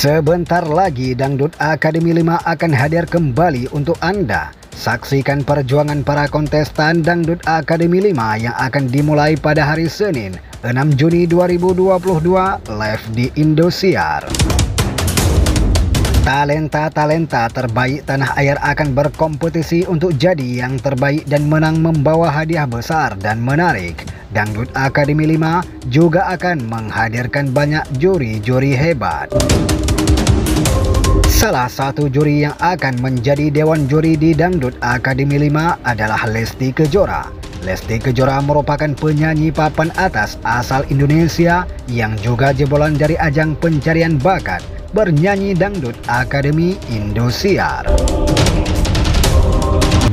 Sebentar lagi Dangdut Akademi 5 akan hadir kembali untuk Anda. Saksikan perjuangan para kontestan Dangdut Akademi 5 yang akan dimulai pada hari Senin 6 Juni 2022 live di Indosiar. Talenta-talenta terbaik tanah air akan berkompetisi untuk jadi yang terbaik dan menang membawa hadiah besar dan menarik. Dangdut Akademi 5 juga akan menghadirkan banyak juri-juri hebat. Salah satu juri yang akan menjadi dewan juri di Dangdut Akademi 5 adalah Lesti Kejora. Lesti Kejora merupakan penyanyi papan atas asal Indonesia yang juga jebolan dari ajang pencarian bakat bernyanyi Dangdut Akademi Indosiar.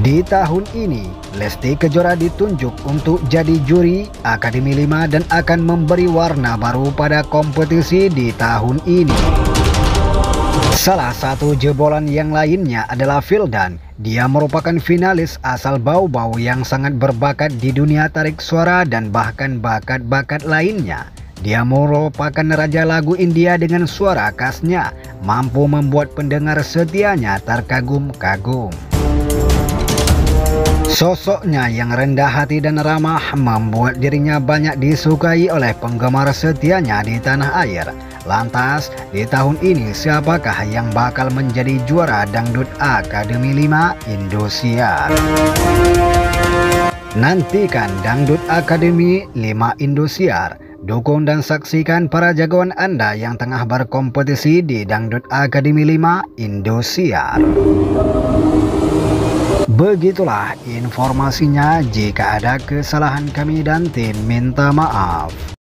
Di tahun ini, Lesti Kejora ditunjuk untuk jadi juri Akademi 5 dan akan memberi warna baru pada kompetisi di tahun ini. Salah satu jebolan yang lainnya adalah Fildan. Dia merupakan finalis asal Bau-Bau yang sangat berbakat di dunia tarik suara dan bahkan bakat-bakat lainnya. Dia merupakan raja lagu India dengan suara khasnya, mampu membuat pendengar setianya terkagum-kagum. Sosoknya yang rendah hati dan ramah membuat dirinya banyak disukai oleh penggemar setianya di tanah air. Lantas, di tahun ini siapakah yang bakal menjadi juara Dangdut Akademi 5 Indosiar? Nantikan Dangdut Akademi 5 Indosiar. Dukung dan saksikan para jagoan Anda yang tengah berkompetisi di Dangdut Akademi 5 Indosiar. Begitulah informasinya. Jika ada kesalahan kami dan tim minta maaf.